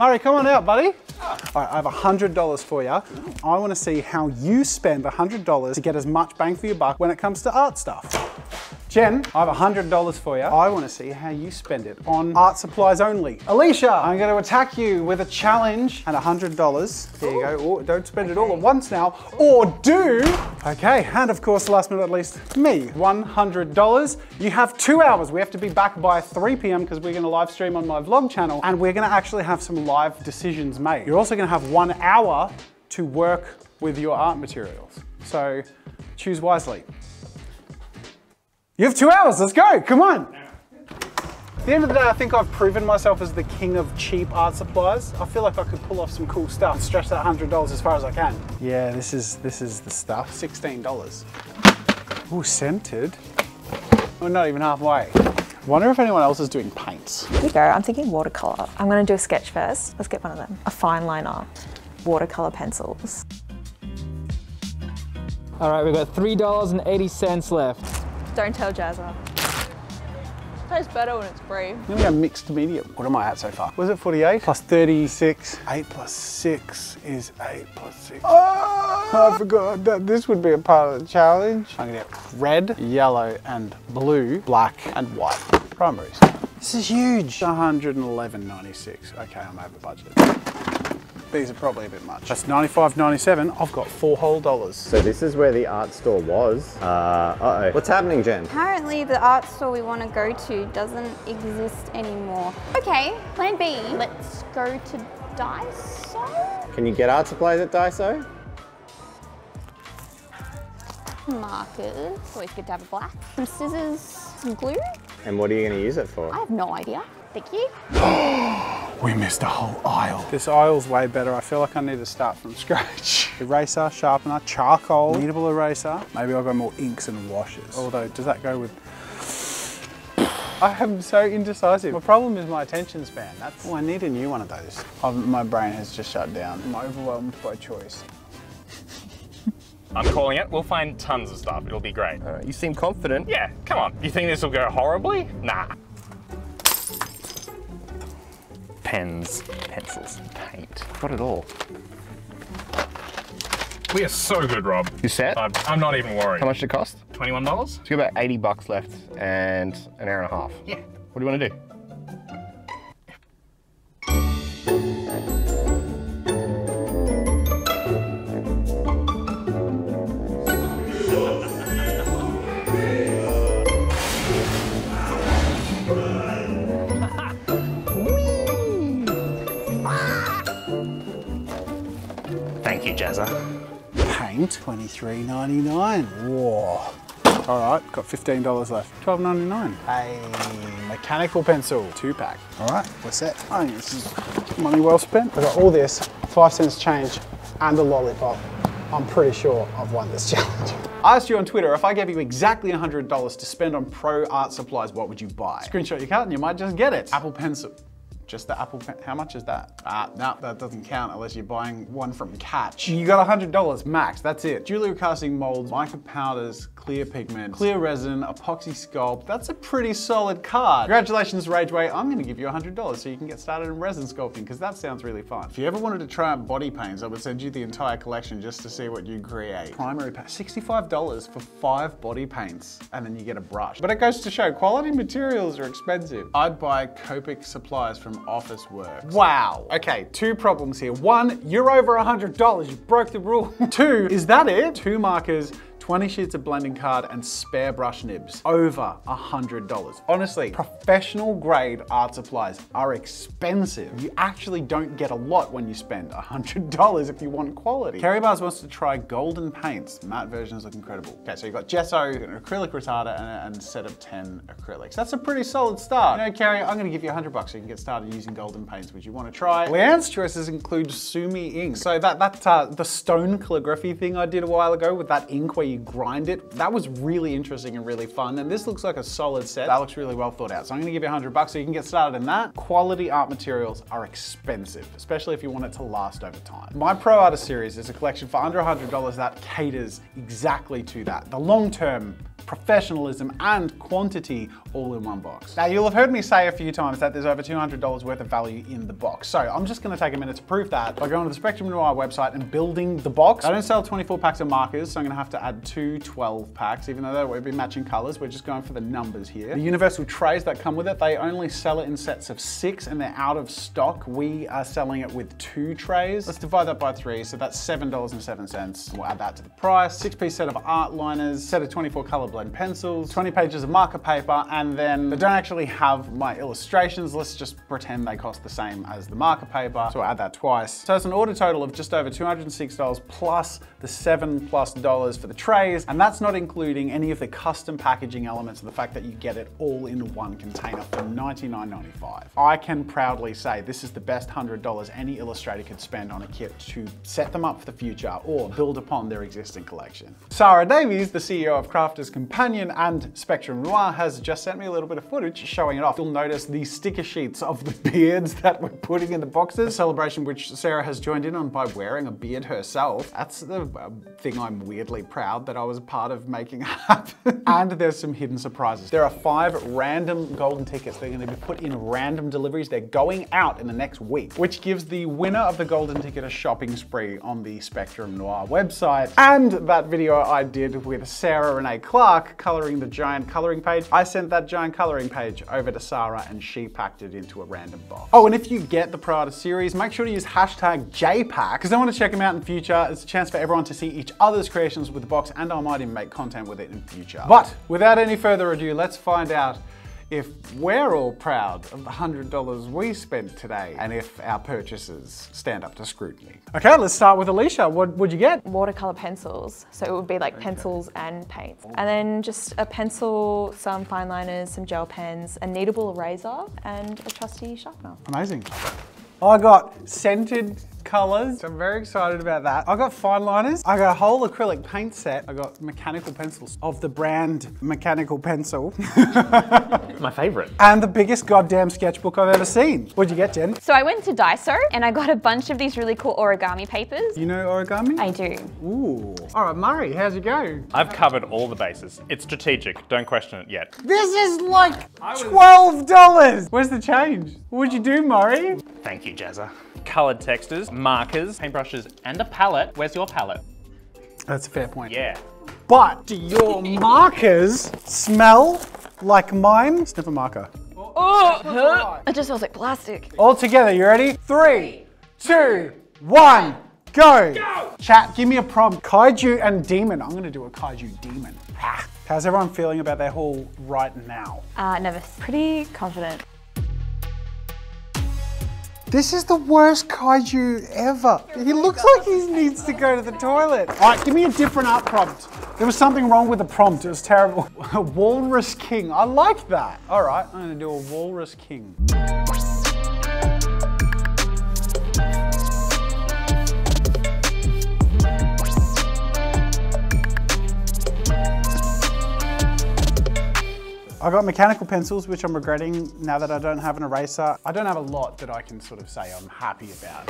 Murray, come on out, buddy. All right, I have $100 for you. I want to see how you spend $100 to get as much bang for your buck when it comes to art stuff. Jen, I have $100 for you. I want to see how you spend it on art supplies only. Alicia, I'm going to attack you with a challenge and $100. There you go. Oh, don't spend it all at once now. Or do. Okay, and of course, last but not least, me. $100. You have two hours. We have to be back by 3 p.m. because we're going to live stream on my vlog channel and we're going to actually have some live decisions made. You're also going to have one hour to work with your art materials. So choose wisely. You have two hours, let's go, come on. At the end of the day, I think I've proven myself as the king of cheap art supplies. I feel like I could pull off some cool stuff and stretch that $100 as far as I can. Yeah, this is, this is the stuff, $16. Ooh, scented. We're not even halfway. Wonder if anyone else is doing paints. Here we go, I'm thinking watercolor. I'm gonna do a sketch first. Let's get one of them. A fine liner, watercolor pencils. All right, we've got $3.80 left. Don't tell Jazza. Tastes better when it's free. I'm gonna go mixed medium. What am I at so far? Was it 48? Plus 36. 8 plus 6 is 8 plus 6. Oh, I forgot that this would be a part of the challenge. I'm gonna get red, yellow, and blue, black, and white. Primaries. This is huge. 111.96. Okay, I'm over budget. These are probably a bit much. That's 95.97. I've got four whole dollars. So this is where the art store was. Uh, uh-oh. What's happening, Jen? Apparently the art store we want to go to doesn't exist anymore. Okay, plan B. Let's go to Daiso? Can you get art supplies at Daiso? Markers. Always good to have a black. Some scissors, some glue. And what are you going to use it for? I have no idea. Thank you. We missed a whole aisle. This aisle's way better. I feel like I need to start from scratch. Eraser, sharpener, charcoal, kneadable eraser. Maybe I'll go more inks and washes. Although, does that go with... I am so indecisive. My problem is my attention span. That's, oh, I need a new one of those. i my brain has just shut down. I'm overwhelmed by choice. I'm calling it. We'll find tons of stuff. It'll be great. Uh, you seem confident. Yeah, come on. You think this will go horribly? Nah. Pens, pencils, paint. Got it all. We are so good, Rob. You set? I'm, I'm not even worried. How much did it cost? $21? It's got about 80 bucks left and an hour and a half. Yeah. What do you want to do? $23.99. Whoa. All right, got $15 left. $12.99. A mechanical pencil, two pack. All right, we're set. I think this is money well spent. I got all this, five cents change, and a lollipop. I'm pretty sure I've won this challenge. I asked you on Twitter, if I gave you exactly $100 to spend on pro art supplies, what would you buy? Screenshot your card and you might just get it. Apple Pencil. Just the Apple how much is that? Ah, no, that doesn't count unless you're buying one from Catch. You got $100 max, that's it. Julia casting molds, mica powders, clear pigment, clear resin, epoxy sculpt. That's a pretty solid card. Congratulations, Rageway. I'm gonna give you $100 so you can get started in resin sculpting because that sounds really fun. If you ever wanted to try out body paints, I would send you the entire collection just to see what you create. Primary paint, $65 for five body paints and then you get a brush. But it goes to show quality materials are expensive. I'd buy Copic supplies from Officeworks. Wow. Okay, two problems here. One, you're over $100. You broke the rule. Two, is that it? Two markers, 20 sheets of blending card and spare brush nibs. Over $100. Honestly, professional grade art supplies are expensive. You actually don't get a lot when you spend $100 if you want quality. Kerry Bars wants to try golden paints. Matte versions look incredible. Okay, so you've got gesso, an acrylic retarder, and a set of 10 acrylics. That's a pretty solid start. You know, Kerry, I'm gonna give you 100 bucks so you can get started using golden paints. Would you wanna try? Leanne's choices include Sumi ink. So that, that uh, the stone calligraphy thing I did a while ago with that ink where you grind it. That was really interesting and really fun. And this looks like a solid set. That looks really well thought out. So I'm gonna give you 100 bucks so you can get started in that. Quality art materials are expensive, especially if you want it to last over time. My Pro Artist series is a collection for under $100 that caters exactly to that. The long-term professionalism and quantity all in one box. Now you'll have heard me say a few times that there's over $200 worth of value in the box. So I'm just gonna take a minute to prove that by going to the Spectrum Noir website and building the box. I don't sell 24 packs of markers, so I'm gonna have to add two 12 packs, even though they would be matching colors. We're just going for the numbers here. The universal trays that come with it, they only sell it in sets of six and they're out of stock. We are selling it with two trays. Let's divide that by three, so that's $7.07. We'll add that to the price. Six piece set of art liners, set of 24 color blend pencils, 20 pages of marker paper, and then they don't actually have my illustrations. Let's just pretend they cost the same as the marker paper. So I'll add that twice. So it's an order total of just over $206 plus the seven plus dollars for the trays. And that's not including any of the custom packaging elements of the fact that you get it all in one container for $99.95. I can proudly say this is the best $100 any illustrator could spend on a kit to set them up for the future or build upon their existing collection. Sarah Davies, the CEO of Crafters Companion and Spectrum Noir, has just sent me a little bit of footage showing it off. You'll notice the sticker sheets of the beards that we're putting in the boxes, a celebration which Sarah has joined in on by wearing a beard herself. That's the uh, thing I'm weirdly proud that I was a part of making happen. and there's some hidden surprises. There are five random golden tickets. They're going to be put in random deliveries. They're going out in the next week, which gives the winner of the golden ticket a shopping spree on the Spectrum Noir website. And that video I did with Sarah Renee Clark coloring the giant coloring page, I sent that giant coloring page over to Sarah and she packed it into a random box. Oh, and if you get the Artist series, make sure to use hashtag JPAC because I want to check them out in future. It's a chance for everyone to see each other's creations with the box and I might even make content with it in future. But without any further ado, let's find out if we're all proud of the $100 we spent today and if our purchases stand up to scrutiny. Okay, let's start with Alicia. What would you get? Watercolor pencils. So it would be like pencils and paints. And then just a pencil, some fine liners, some gel pens, a kneadable eraser, and a trusty sharpener. Amazing. I got scented colors. I'm very excited about that. I got fine liners. I got a whole acrylic paint set. I got mechanical pencils of the brand Mechanical Pencil. My favorite. and the biggest goddamn sketchbook I've ever seen. What'd you get, Jen? So I went to Daiso and I got a bunch of these really cool origami papers. You know origami? I do. Ooh. All right, Murray, how's it go? I've covered all the bases. It's strategic. Don't question it yet. This is like $12. Where's the change? What'd you do, Murray? Thank you, Jazza. Colored textures, markers, paintbrushes, and a palette. Where's your palette? That's a fair point. Yeah. But do your markers smell like mine? Sniff a marker. Oh, It just smells like plastic. All together, you ready? Three, two, one, go! Chat, give me a prompt. Kaiju and demon. I'm gonna do a kaiju demon. Ah. How's everyone feeling about their haul right now? Uh, nervous. Pretty confident. This is the worst kaiju ever. He looks like he needs to go to the toilet. All right, give me a different art prompt. There was something wrong with the prompt. It was terrible. A walrus king. I like that. All right, I'm gonna do a walrus king. I got mechanical pencils, which I'm regretting now that I don't have an eraser. I don't have a lot that I can sort of say I'm happy about.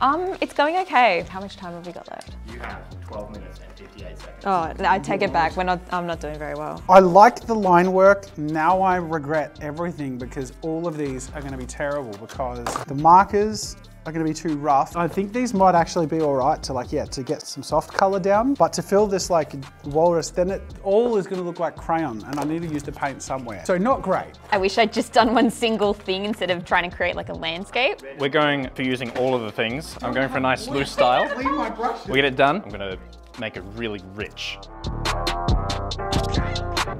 Um, it's going okay. How much time have we got left? You have 12 minutes and 58 seconds. Oh, I take it back. We're not, I'm not doing very well. I like the line work. Now I regret everything because all of these are gonna be terrible because the markers are gonna be too rough. I think these might actually be all right to like, yeah, to get some soft color down, but to fill this like walrus, then it all is gonna look like crayon and I need to use the paint somewhere. So not great. I wish I'd just done one single thing instead of trying to create like a landscape. We're going for using all of the things. I'm going for a nice loose style. Clean my brush. We get it done. I'm gonna make it really rich.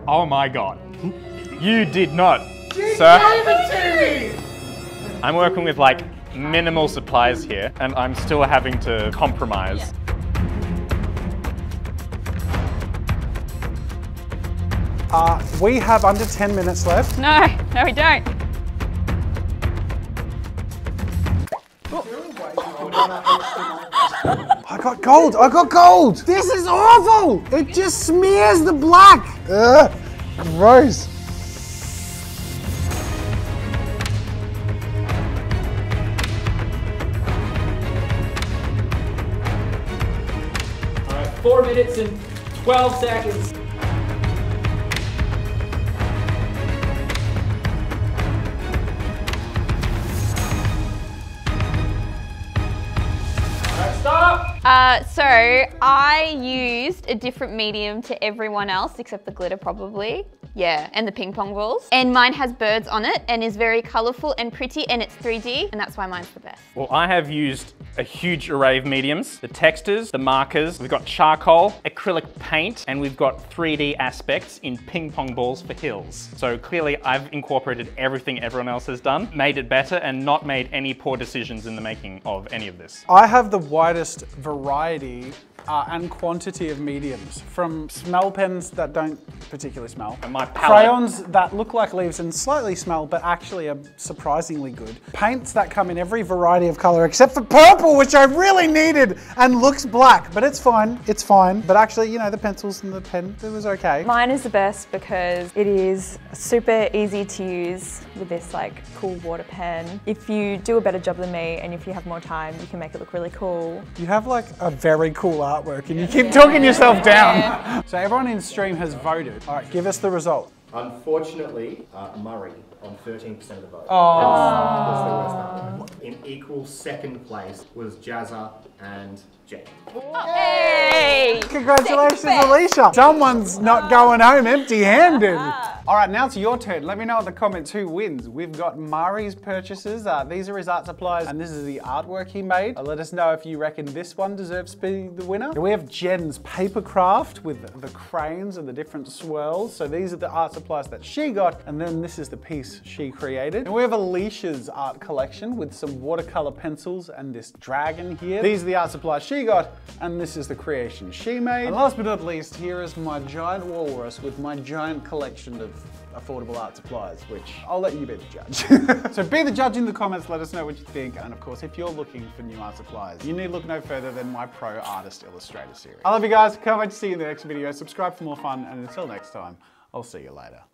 Oh my god. You did not, sir. I'm working with like minimal supplies here, and I'm still having to compromise. Uh, we have under 10 minutes left. No, no, we don't. I got gold. I got gold. This is awful. It just smears the black. Ugh, gross. Four minutes and 12 seconds. Stop. Uh, so I used a different medium to everyone else except the glitter probably. Yeah, and the ping pong balls. And mine has birds on it and is very colorful and pretty and it's 3D and that's why mine's the best. Well, I have used a huge array of mediums, the textures, the markers, we've got charcoal, acrylic paint, and we've got 3D aspects in ping pong balls for hills. So clearly I've incorporated everything everyone else has done, made it better, and not made any poor decisions in the making of any of this. I have the widest variety uh, and quantity of mediums, from smell pens that don't particularly smell, And my palette- crayons that look like leaves and slightly smell, but actually are surprisingly good, paints that come in every variety of color except for purple, which I really needed, and looks black, but it's fine, it's fine. But actually, you know, the pencils and the pen, it was okay. Mine is the best because it is super easy to use with this like cool water pen. If you do a better job than me and if you have more time, you can make it look really cool. You have like a very cool artwork and you keep talking yourself down. So everyone in stream has voted. All right, give us the result. Unfortunately, uh, Murray on 13% of the vote. Oh. Was the worst. In equal second place was Jazza and Jake. Hey! Congratulations, Alicia. Someone's not going home empty-handed. All right, now it's your turn. Let me know in the comments who wins. We've got Murray's purchases. Uh, these are his art supplies, and this is the artwork he made. Uh, let us know if you reckon this one deserves to be the winner. And we have Jen's paper craft with the cranes and the different swirls. So these are the art supplies that she got, and then this is the piece she created. And we have Alicia's art collection with some watercolor pencils and this dragon here. These are the art supplies she got, and this is the creation she made. And last but not least, here is my giant walrus with my giant collection of affordable art supplies, which I'll let you be the judge. so be the judge in the comments, let us know what you think. And of course, if you're looking for new art supplies, you need look no further than my Pro Artist Illustrator series. I love you guys, can't wait to see you in the next video. Subscribe for more fun, and until next time, I'll see you later.